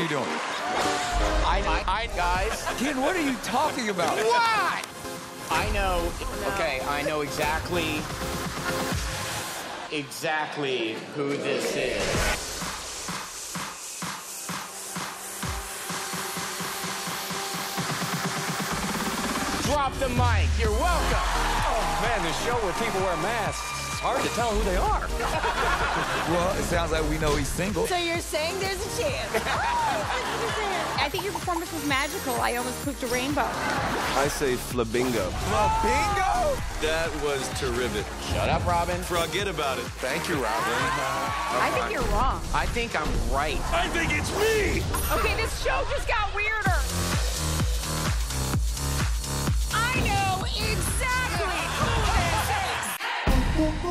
are you doing? I, I, guys. Ken, what are you talking about? What? I know. Okay, I know exactly, exactly who this is. Drop the mic. You're welcome. Oh, man, this show where people wear masks, it's hard to tell who they are. Well, it sounds like we know he's single. So you're saying there's a chance? I think your performance was magical. I almost cooked a rainbow. I say flabingo. Bingo! That was terrific. Shut up, Robin. Forget about it. Thank you, Robin. I think you're wrong. I think I'm right. I think it's me! Okay, this show just got weirder. Coco.